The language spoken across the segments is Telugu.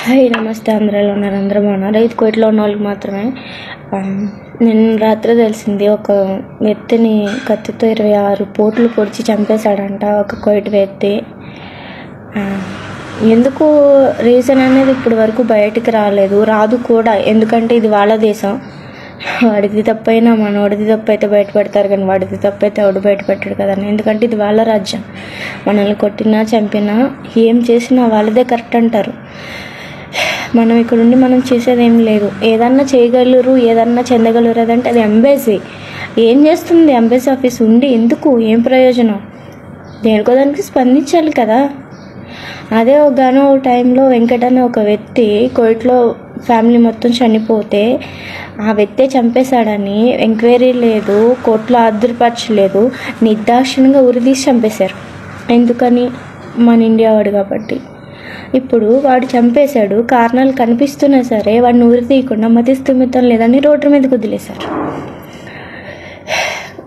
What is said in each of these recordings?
హాయ్ నమస్తే. అందరూ ఉన్నారు. అందరూ బాగున్నారు? ఇది కోయిట్లో ఉన్న వాళ్ళకి మాత్రమే. ఆ, నిన్న రాత్రి తెలిసింది ఒక వ్యక్తిని కత్తితో ఇరవై ఆరు పోట్లు పొడిచి చంపేశాడంట ఒక కోయిట్ వ్యక్తి. ఎందుకు రీజన్ అనేది ఇప్పటి వరకు బయటికి రాలేదు. రాదు కూడా. ఎందుకంటే ఇది వాళ్ళ దేశం. వాడిది తప్పైనా మనోడిది తప్పైతే బయటపెడతారు కానీ వాడిది తప్పైతే వాడు ఎవడు బయట కదండి. ఎందుకంటే ఇది వాళ్ళ రాజ్యం. మనల్ని కొట్టినా చంపినా ఏం చేసినా వాళ్ళదే కరెక్ట్ అంటారు. మనం ఇక్కడ ఉండి మనం చేసేది ఏం లేదు. ఏదన్నా చేయగలరు ఏదన్నా చెందగలరు అదంటే అది ఎంబేసీ ఏం చేస్తుంది ఎంబేసీ ఆఫీస్ ఉండి? ఎందుకు? ఏం ప్రయోజనం? దేనికో దానికి స్పందించాలి కదా. అదే ఒక గాను ఒక టైంలో వెంకట అనే ఒక వ్యక్తి కోయిట్లో ఫ్యామిలీ మొత్తం చనిపోతే ఆ వ్యక్తే చంపేశాడని ఎంక్వైరీ లేదు కోర్టులో ఆధురపరచలేదు నిర్దాక్షిణ్యంగా ఉరిదీసి చంపేశారు. ఎందుకని? మన ఇండియా వాడు కాబట్టి. ఇప్పుడు వాడు చంపేశాడు కారణాలు కనిపిస్తున్నా సరే వాడిని ఊరి తీయకుండా మతిస్థిమితం లేదని రోడ్డు మీద వదిలేశారు.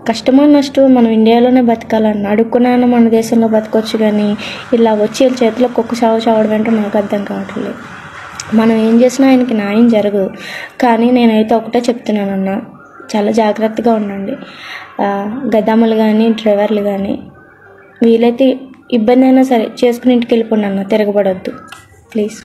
కష్టమో నష్టం మనం ఇండియాలోనే బతకాలన్న అడుక్కున్నాను మన దేశంలో బతకొచ్చు కానీ ఇలా వచ్చి వీళ్ళ చేతిలో కుక్క చావు చావడం ఏంటో నాకు అర్థం కావట్లేదు. మనం ఏం చేసినా ఆయనకి న్యాయం జరగదు. కానీ నేనైతే ఒకటే చెప్తున్నానన్న చాలా జాగ్రత్తగా ఉండండి. గదాములు కానీ డ్రైవర్లు కానీ వీలైతే ఇబ్బంది అయినా సరే చేసుకుని ఇంటికి వెళ్ళిపోండి అన్న తిరగబడొద్దు. ప్లీజ్